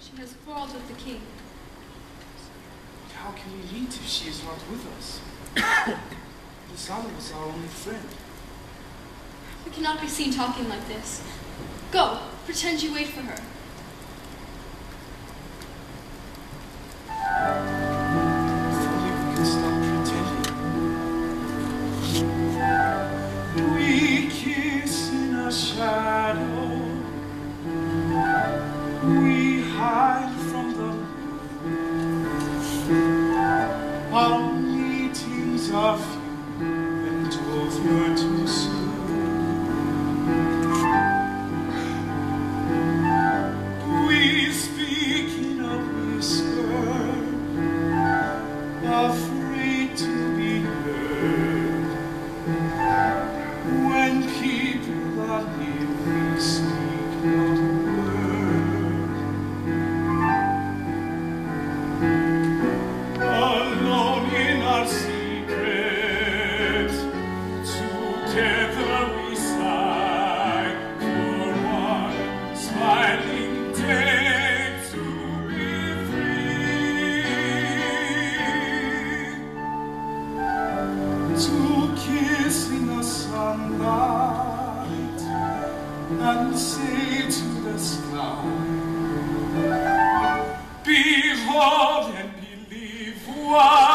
She has quarreled with the king. How can we meet if she is not with us? Mrs. Anna was our only friend. We cannot be seen talking like this. Go, pretend you wait for her. We could stop pretending. We kiss in a shadow. We are few and over too soon. We speak in a whisper, afraid to be heard. When people are near, we speak not a word. To kiss in the sunlight and say to the sky, Behold and believe what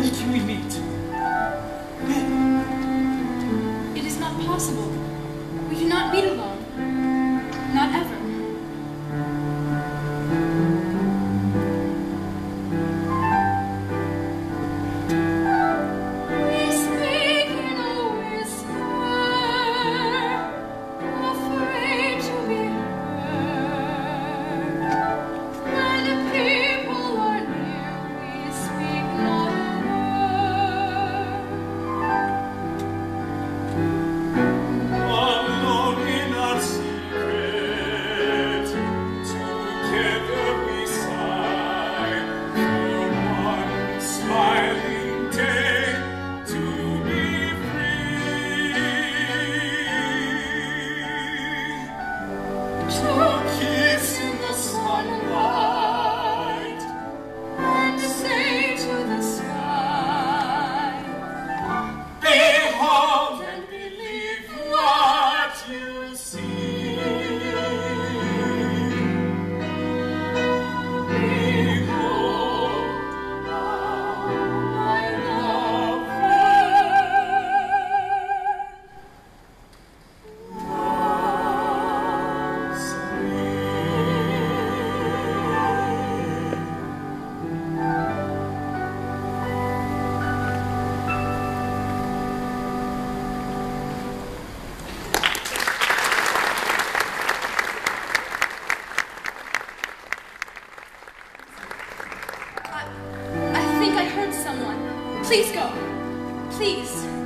When can we meet? When? It is not possible. We do not meet alone. Someone. Please go. Please.